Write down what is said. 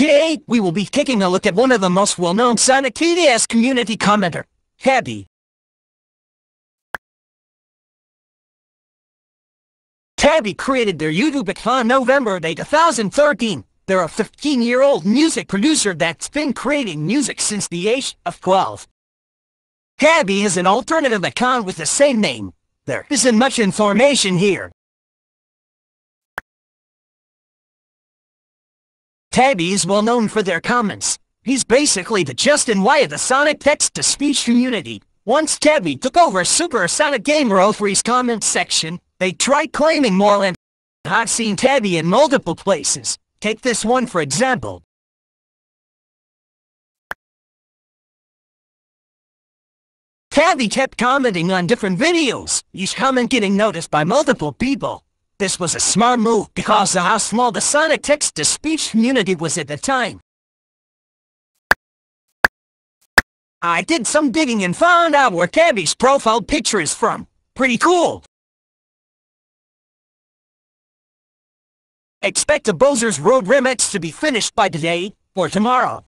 Today, we will be taking a look at one of the most well-known Sonic TTS community commenter, Tabby. Tabby created their YouTube account November 8, 2013. They're a 15-year-old music producer that's been creating music since the age of 12. Tabby is an alternative account with the same name. There isn't much information here. Tabby is well known for their comments. He's basically the Justin Y of the Sonic text-to-speech community. Once Tabby took over Super Sonic Gamer 03's comments section, they tried claiming more land. I've seen Tabby in multiple places. Take this one for example. Tabby kept commenting on different videos, each comment getting noticed by multiple people. This was a smart move because of how small the Sonic text-to-speech community was at the time. I did some digging and found out where Tabby's profile picture is from. Pretty cool. Expect the Bowser's Road remix to be finished by today or tomorrow.